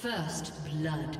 First blood.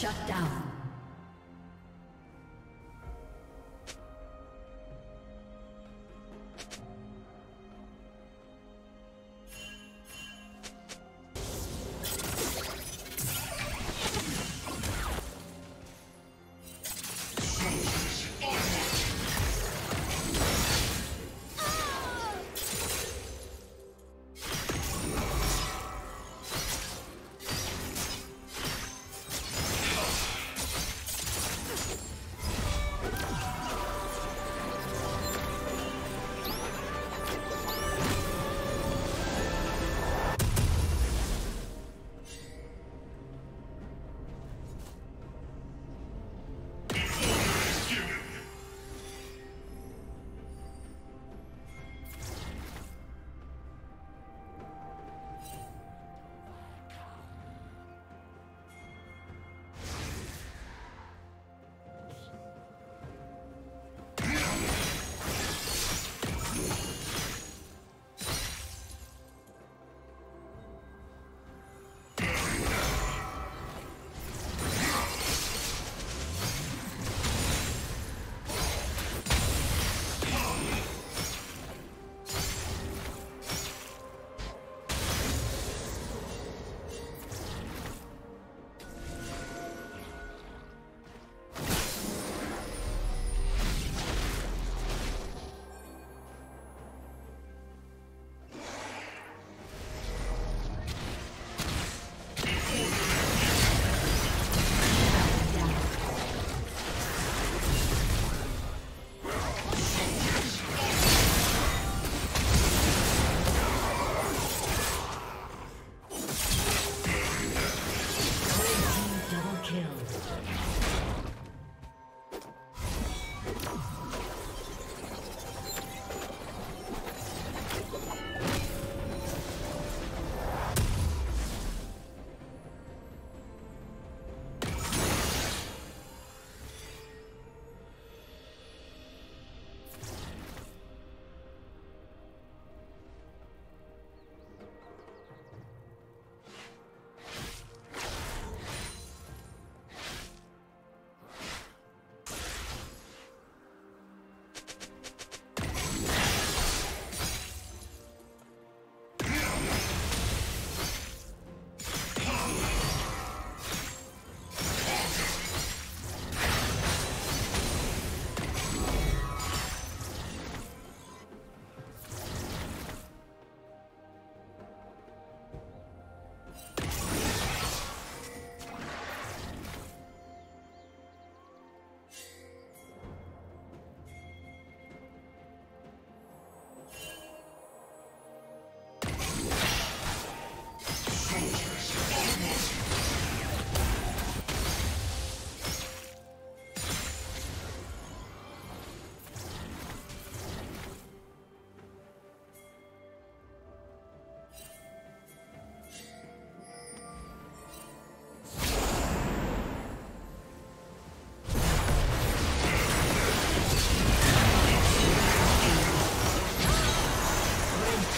Shut down.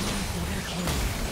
Double kill.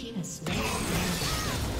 Team has slain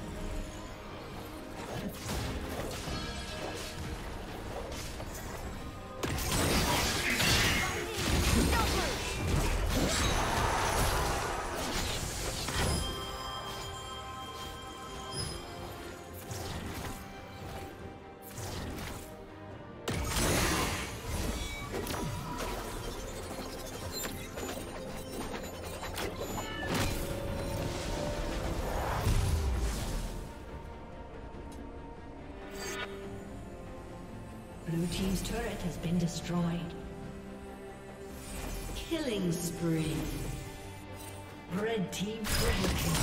Destroyed. Killing spree. Red team triple kill.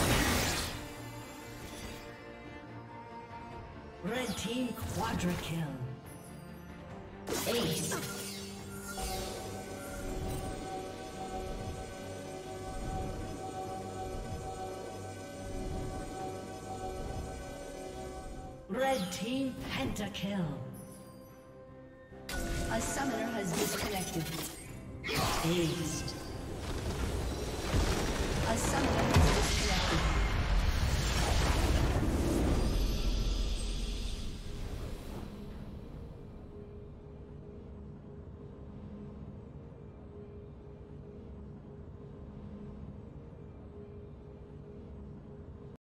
Red team quadra kill. Ace. Red team pentakill. Disconnected. Aced.